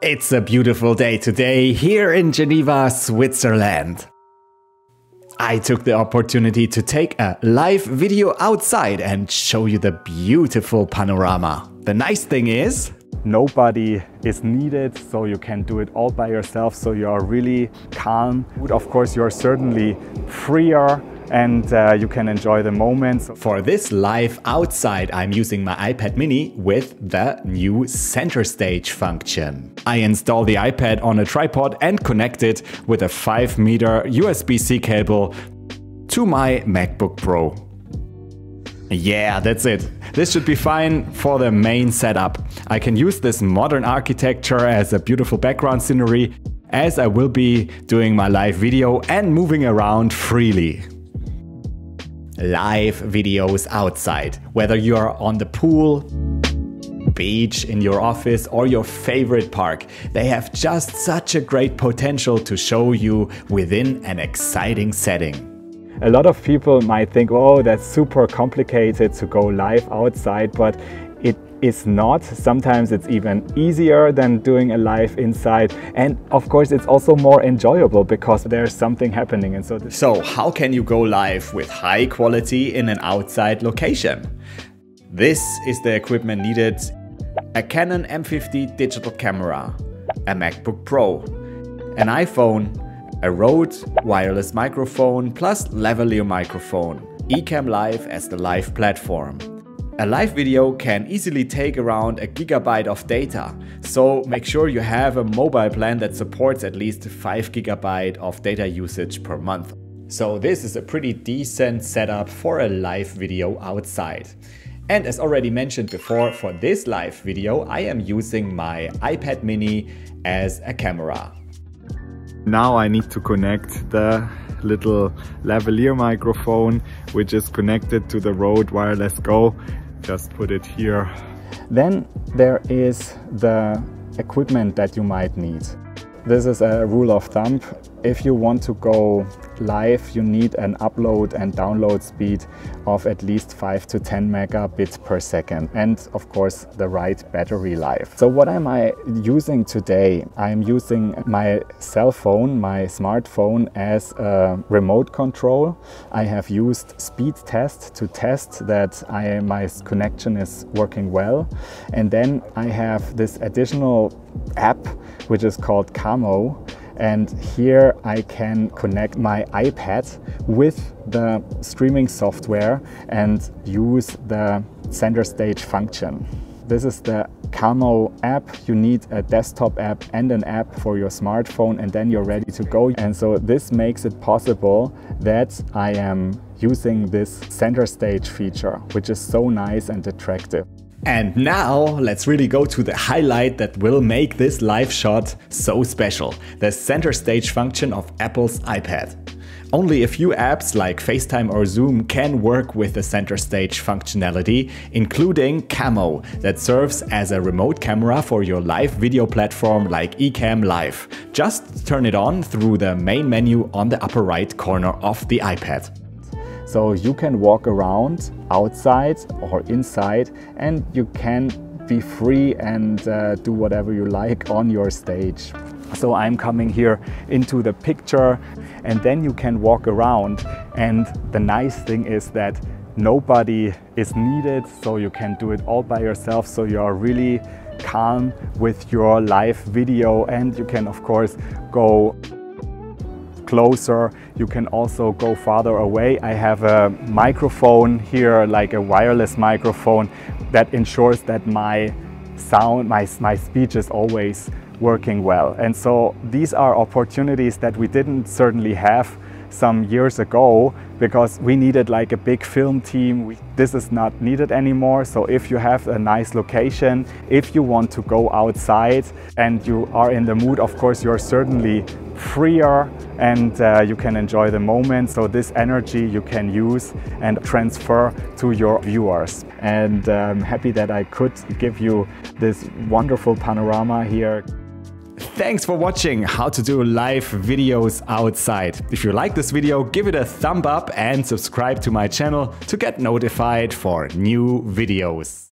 It's a beautiful day today here in Geneva, Switzerland. I took the opportunity to take a live video outside and show you the beautiful panorama. The nice thing is, nobody is needed, so you can do it all by yourself, so you are really calm. Of course, you're certainly freer and uh, you can enjoy the moments. For this live outside, I'm using my iPad mini with the new center stage function. I install the iPad on a tripod and connect it with a 5 meter USB-C cable to my MacBook Pro. Yeah, that's it. This should be fine for the main setup. I can use this modern architecture as a beautiful background scenery as I will be doing my live video and moving around freely live videos outside. Whether you're on the pool, beach, in your office, or your favorite park, they have just such a great potential to show you within an exciting setting. A lot of people might think, oh, that's super complicated to go live outside, but is not. Sometimes it's even easier than doing a live inside. And of course, it's also more enjoyable because there's something happening. And so, so how can you go live with high quality in an outside location? This is the equipment needed. A Canon M50 digital camera, a MacBook Pro, an iPhone, a Rode wireless microphone plus lavalier microphone, Ecamm Live as the live platform, a live video can easily take around a gigabyte of data, so make sure you have a mobile plan that supports at least 5 gigabyte of data usage per month. So this is a pretty decent setup for a live video outside. And as already mentioned before, for this live video I am using my iPad mini as a camera. Now I need to connect the little lavalier microphone which is connected to the Rode Wireless Go just put it here. Then there is the equipment that you might need. This is a rule of thumb. If you want to go live, you need an upload and download speed of at least 5 to 10 megabits per second and of course the right battery life. So what am I using today? I'm using my cell phone, my smartphone as a remote control. I have used speed test to test that I, my connection is working well and then I have this additional app which is called Camo and here I can connect my iPad with the streaming software and use the center stage function. This is the Camo app. You need a desktop app and an app for your smartphone and then you're ready to go. And so this makes it possible that I am using this center stage feature, which is so nice and attractive. And now let's really go to the highlight that will make this live shot so special, the center stage function of Apple's iPad. Only a few apps like FaceTime or Zoom can work with the center stage functionality, including Camo, that serves as a remote camera for your live video platform like Ecamm Live. Just turn it on through the main menu on the upper right corner of the iPad. So you can walk around outside or inside and you can be free and uh, do whatever you like on your stage. So I'm coming here into the picture and then you can walk around and the nice thing is that nobody is needed so you can do it all by yourself so you are really calm with your live video and you can of course go closer. You can also go farther away. I have a microphone here, like a wireless microphone that ensures that my sound, my, my speech is always working well. And so these are opportunities that we didn't certainly have some years ago because we needed like a big film team. This is not needed anymore. So if you have a nice location, if you want to go outside and you are in the mood, of course, you're certainly freer and uh, you can enjoy the moment. So this energy you can use and transfer to your viewers. And I'm happy that I could give you this wonderful panorama here. Thanks for watching how to do live videos outside. If you like this video, give it a thumb up and subscribe to my channel to get notified for new videos.